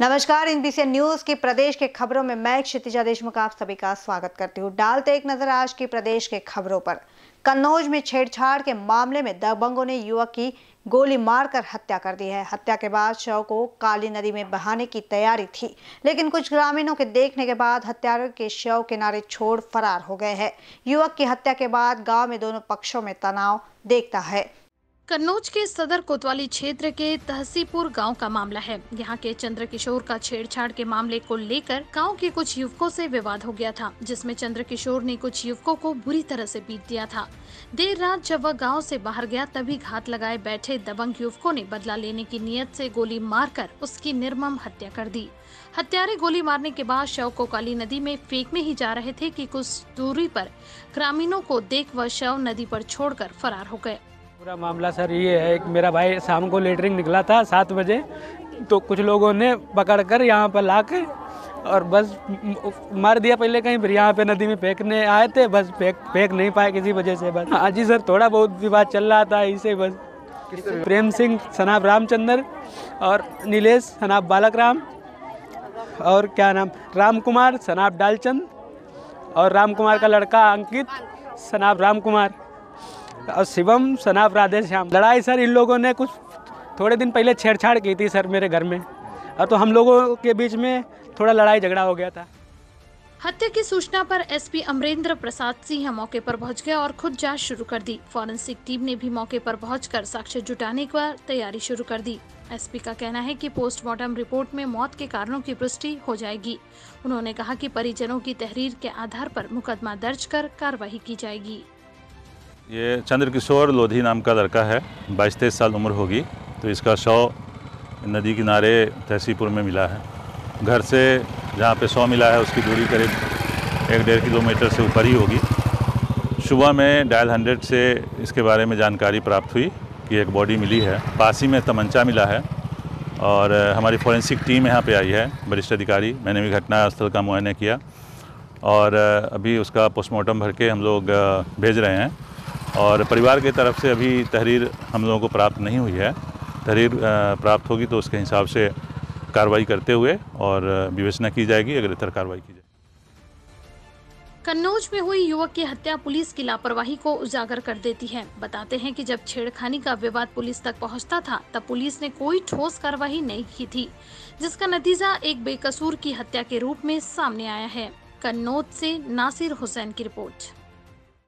नमस्कार इनबीसी न्यूज़ की प्रदेश के खबरों में मैं क्षितिजा देशमुख, आप सभी का स्वागत करती हूँ। डालते एक नज़र आज की प्रदेश के खबरों पर। कन्नौज में छेड़छाड़ के मामले में दबंगों ने युवक की गोली मारकर हत्या कर दी है। हत्या के बाद शव को काली नदी में बहाने की तैयारी थी, लेकिन कुछ ग्रामीणों के देखने के बाद हत्यारों के शव किनारे छोड़ फरार हो गए हैं। युवक की हत्या के बाद गाँव में दोनों पक्षों में तनाव देखता है। कन्नौज के सदर कोतवाली क्षेत्र के तहसीपुर गाँव का मामला है। यहाँ के चंद्र किशोर का छेड़छाड़ के मामले को लेकर गाँव के कुछ युवकों से विवाद हो गया था, जिसमें चंद्र किशोर ने कुछ युवकों को बुरी तरह से पीट दिया था। देर रात जब वह गाँव से बाहर गया, तभी घात लगाए बैठे दबंग युवकों ने बदला लेने की नीयत से गोली मारकर उसकी निर्मम हत्या कर दी। हत्यारे गोली मारने के बाद शव को काली नदी में फेंकने ही जा रहे थे कि कुछ दूरी पर ग्रामीणों को देख वह शव नदी पर छोड़कर फरार हो गए। पूरा मामला सर ये है कि मेरा भाई शाम को लेटरिंग निकला था सात बजे तो कुछ लोगों ने पकड़ कर यहाँ पर ला और बस मार दिया पहले कहीं फिर यहाँ पे नदी में फेंकने आए थे, बस फेंक फेंक नहीं पाए किसी वजह से बस। हाँ जी सर, थोड़ा बहुत विवाद चल रहा था इसे बस। प्रेम सिंह सनाब रामचंद्र और नीलेश सनाब बालक राम और क्या नाम राम कुमार सनाब डालचंद और राम कुमार का लड़का अंकित सनाब राम कुमार और शिवम, सनाब राधे श्याम, लड़ाई सर, इन लोगों ने कुछ थोड़े दिन पहले छेड़छाड़ की थी सर मेरे घर में। और तो हम लोगों के बीच में थोड़ा लड़ाई झगड़ा हो गया था। हत्या की सूचना पर एसपी अमरेंद्र प्रसाद सिंह मौके पर पहुँच गए और खुद जाँच शुरू कर दी। फॉरेंसिक टीम ने भी मौके पर पहुंचकर साक्ष्य जुटाने की तैयारी शुरू कर दी। एसपी का कहना है कि पोस्टमार्टम रिपोर्ट में मौत के कारणों की पुष्टि हो जाएगी। उन्होंने कहा कि परिजनों की तहरीर के आधार पर मुकदमा दर्ज कर कार्रवाई की जाएगी। ये चंद्र किशोर लोधी नाम का लड़का है, बाईस तेईस साल उम्र होगी तो इसका शव नदी किनारे तहसीपुर में मिला है। घर से जहाँ पे शव मिला है, उसकी दूरी करीब एक डेढ़ किलोमीटर से ऊपर ही होगी। सुबह में डायल हंड्रेड से इसके बारे में जानकारी प्राप्त हुई कि एक बॉडी मिली है। पास ही में तमंचा मिला है और हमारी फॉरेंसिक टीम यहाँ पे आई है, वरिष्ठ अधिकारी। मैंने भी घटना स्थल का मुआयना किया और अभी उसका पोस्टमार्टम भर के हम लोग भेज रहे हैं। और परिवार की तरफ़ से अभी तहरीर हम लोगों को प्राप्त नहीं हुई है। तहरीर प्राप्त होगी तो उसके हिसाब से कार्रवाई करते हुए और विवेचना की जाएगी अग्रतर कार्रवाई की जाएगी। कन्नौज में हुई युवक की हत्या पुलिस की लापरवाही को उजागर कर देती है। बताते हैं कि जब छेड़खानी का विवाद पुलिस तक पहुँचता था, तब पुलिस ने कोई ठोस कार्रवाई नहीं की थी, जिसका नतीजा एक बेकसूर की हत्या के रूप में सामने आया है। कन्नौज से नासिर हुसैन की रिपोर्ट।